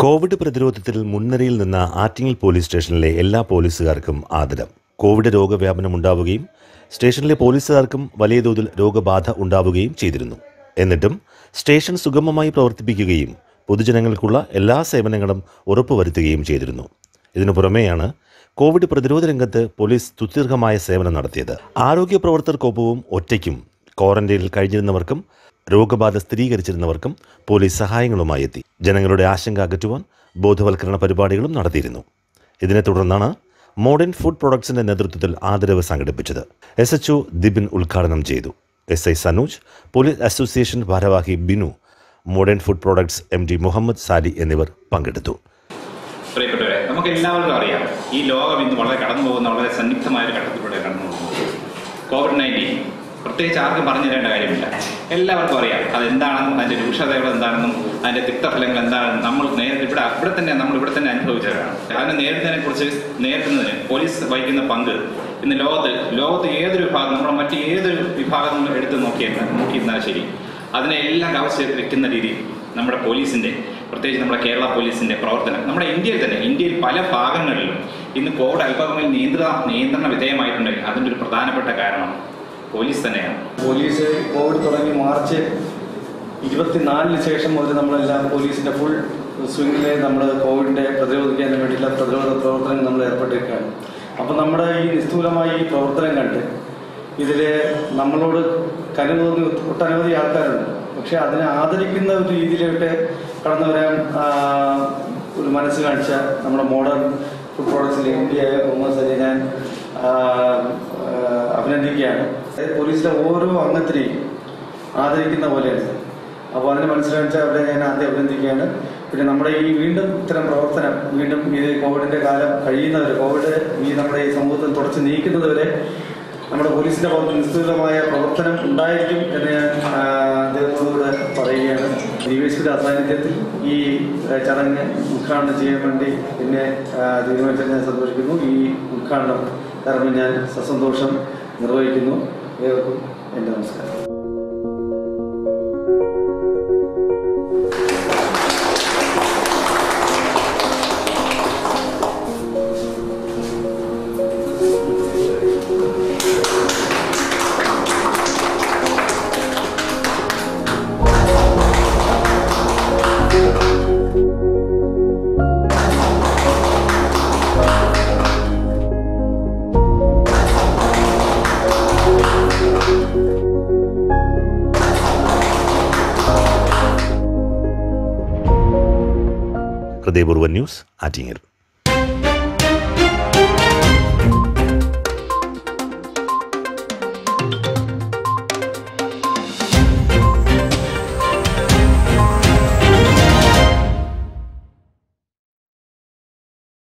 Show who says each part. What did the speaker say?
Speaker 1: Covid പ്രതിരോധത്തിൽ മുൻനിരയിൽ നിന്ന ആറ്റിങ്ങൽ പോലീസ് സ്റ്റേഷനിലെ എല്ലാ പോലീസുകാർക്കും ആദരം. കോവിഡ് രോഗവ്യാപനം ഉണ്ടാവുകയും സ്റ്റേഷനിലെ പോലീസുകാർക്കും വലിയ തോതിൽ രോഗബാധ ഉണ്ടാവുകയും ചെയ്തിരുന്നു. എന്നിട്ടും സ്റ്റേഷൻ സുഗമമായി പ്രവർത്തിപ്പിക്കുകയും പൊതുജനങ്ങൾക്കുള്ള എല്ലാ സേവനങ്ങളും ഉറപ്പുവരുത്തുകയും ചെയ്തിരുന്നു. ഇതിനു പുറമെയാണ് കോവിഡ് പ്രതിരോധ രംഗത്ത് പോലീസ് സുദീർഘമായ സേവനം നടത്തിയത്. ആരോഗ്യ പ്രവർത്തകർക്കൊപ്പവും ഒറ്റയ്ക്കും ക്വാറന്റൈനിൽ കഴിഞ്ഞിരുന്നവർക്കും രോഗബാധ സ്ഥിരീകരിച്ചിരുന്നവർക്കും പോലീസ് സഹായങ്ങളുമായി എത്തി. ജനങ്ങളുടെ ആശങ്ക അകറ്റുവാൻ ബോധവൽക്കരണ പരിപാടികളും നടത്തിയിരുന്നു. ഇതിനെ തുടർന്നാണ് മോഡേൺ ഫുഡ് പ്രൊഡക്ട്സിന്റെ നേതൃത്വത്തിൽ ആദരവ് സംഘടിപ്പിച്ചത്. എസ് എച്ച് ദിബിൻ ഉദ്ഘാടനം ചെയ്തു. S I Sanuj police association ഭാരവാഹി Binu modern food products M D Muhammad Sali എന്നിവർ പങ്കെടുത്തു.
Speaker 2: പ്രിയപ്പെട്ടവരെ നമുക്ക് എല്ലാവർക്കും അറിയാം ഈ ലോകം ഇന്ന് വളരെ കടന്നു പോകുന്ന വളരെ സന്നിഗ്ധമായ ഒരു ഘട്ടത്തിലൂടെ കടന്നു പോകുന്നത് കോവിഡ് നയന്റീൻ പ്രത്യേകിച്ച് ആർക്കും പറഞ്ഞു തരേണ്ട കാര്യമില്ല. എല്ലാവർക്കും അറിയാം അതെന്താണെന്നും അതിന്റെ രൂക്ഷതകൾ എന്താണെന്നും അതിന്റെ തിക്തഫലങ്ങൾ എന്താണെന്നും നമ്മൾ നേരത്തെ ഇവിടെ ഇവിടെ തന്നെ നമ്മൾ ഇവിടെ തന്നെ അനുഭവിച്ചവരാണ്. അതിനെ നേരിടുന്നതിനെ കുറിച്ച് നേരിടുന്നതിന് പോലീസ് വഹിക്കുന്ന പങ്ക് ഇന്ന് ലോകത്ത് ലോകത്ത് ഏതൊരു വിഭാഗം നമ്മൾ മറ്റ് ഏതൊരു വിഭാഗം നമ്മൾ എടുത്ത് നോക്കിയാൽ നോക്കിയിരുന്നാൽ ശരി. അതിനെ എല്ലാം കവച്ച് വെക്കുന്ന രീതി നമ്മുടെ പോലീസിന്റെ പ്രത്യേകിച്ച് നമ്മുടെ കേരള പോലീസിന്റെ പ്രവർത്തനം. നമ്മുടെ ഇന്ത്യയിൽ തന്നെ ഇന്ത്യയിൽ പല ഭാഗങ്ങളിലും ഇന്ന് കോവിഡ് അല്പങ്ങളിൽ നിയന്ത്രണ നിയന്ത്രണ വിധേയമായിട്ടുണ്ടെങ്കിൽ അതിന്റെ ഒരു പ്രധാനപ്പെട്ട കാരണം പോലീസ് തന്നെയാണ്.
Speaker 3: പോലീസ് കോവിഡ് തുടങ്ങി മാർച്ച് ഇരുപത്തിനാലിന് ശേഷം മുതൽ നമ്മളെല്ലാം പോലീസിന്റെ ഫുൾ സ്വിംഗിൽ നമ്മൾ കോവിഡിന്റെ പ്രതിരോധിക്കാൻ വേണ്ടിയിട്ടുള്ള പ്രതിരോധ പ്രവർത്തനങ്ങൾ നമ്മൾ ഏർപ്പെട്ടിരിക്കുകയാണ്. അപ്പം നമ്മുടെ ഈ നിസ്തൂലമായ ഈ പ്രവർത്തനം കണ്ട് ഇതിൽ നമ്മളോട് കരുവ് തോന്നി ഒട്ടനവധി ആൾക്കാരുണ്ട്. പക്ഷെ അതിനെ ആദരിക്കുന്ന ഒരു രീതിയിലോട്ട് കടന്നു വരാൻ ഒരു മനസ്സ് കാണിച്ച നമ്മുടെ മോഡേൺ ഫുഡ് പ്രോഡക്ട്സിലെ എം ഡി ആയ അഭിനന്ദിക്കുകയാണ്. പോലീസിലെ ഓരോ അംഗത്തിനെയും ആദരിക്കുന്ന പോലെയാണ്. അപ്പോൾ അതിനെ മനസ്സിലാക്കിച്ച അവരെ ഞാൻ ആദ്യം അഭിനന്ദിക്കുകയാണ്. പിന്നെ നമ്മുടെ ഈ വീണ്ടും ഇത്തരം പ്രവർത്തനം വീണ്ടും ഈ കോവിഡിന്റെ കാലം കഴിയുന്നവർ കോവിഡ് ഈ നമ്മുടെ ഈ സമൂഹത്തിൽ തുടച്ചു നീക്കുന്നതുവരെ നമ്മുടെ പോലീസിന്റെ ഭാഗത്ത് നിസ്തുലമായ പ്രവർത്തനം ഉണ്ടായിരിക്കും എന്ന് ഞാൻ അദ്ദേഹത്തോട് പറയുകയാണ്. ഡിവൈഎസ്പിയുടെ അസാന്നിധ്യത്തിൽ ഈ ചടങ്ങ് ഉദ്ഘാടനം ചെയ്യാൻ വേണ്ടി എന്നെ ആ, തീരുമാനിച്ചതിൽ ഞാൻ സന്തോഷിക്കുന്നു. ഈ ഉദ്ഘാടനം കാരണം ഞാൻ സസന്തോഷം നിർവഹിക്കുന്നു. ഏവർക്കും എന്റെ നമസ്കാരം.
Speaker 1: ഹൃദയപൂർവ ന്യൂസ് ആറ്റിങ്ങൽ.